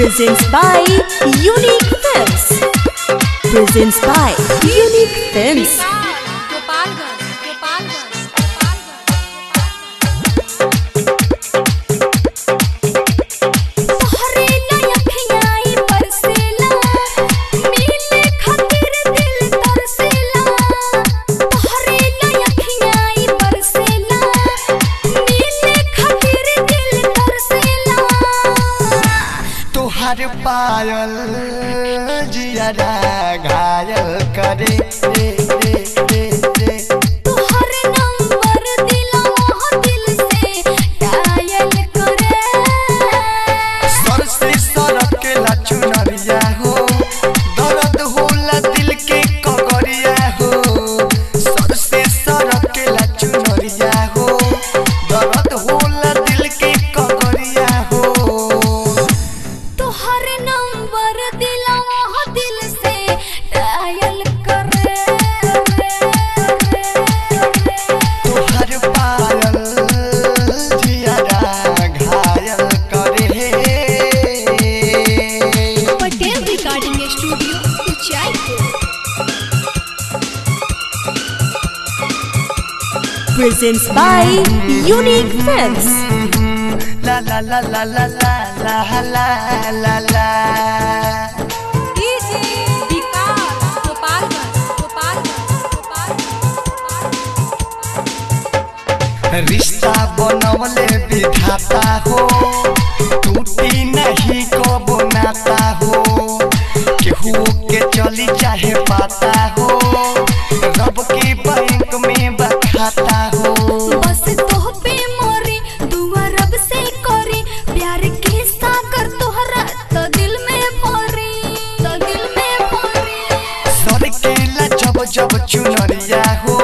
Presents by Unique Films. Presents by Unique Films. जरा घायल करे। रे रे presents by Unique Films. La la la la la la la la la la. रिश्ता बनवले विधाता हो टूटी नहीं को बनाता हो केहू के चली चाहे पाता हो बजब चुनरिया हो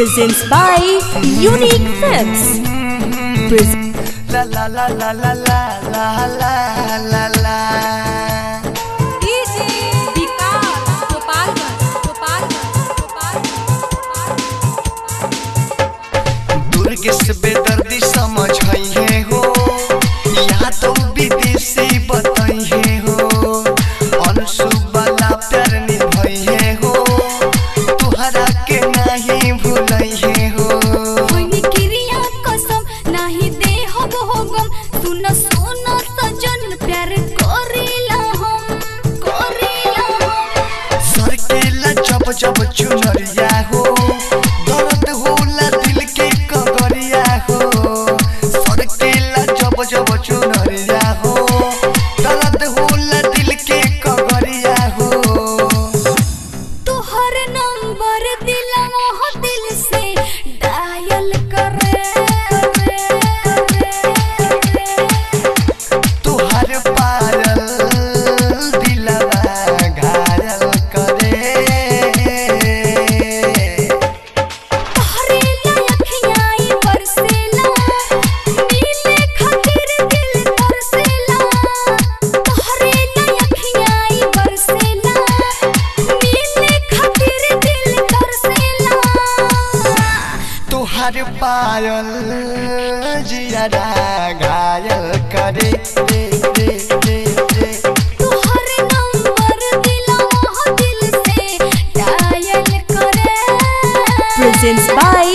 presents by Unique Fibs. Pres la la la la la la la la la la. DJ बेदर्दी समझ है हो, या तो विदेशी बताई है हो, अनसुबला प्यार निभाई हो, तुहरा के नहीं jump at you. तोहर जिया घायल करे दे दे दे दे करे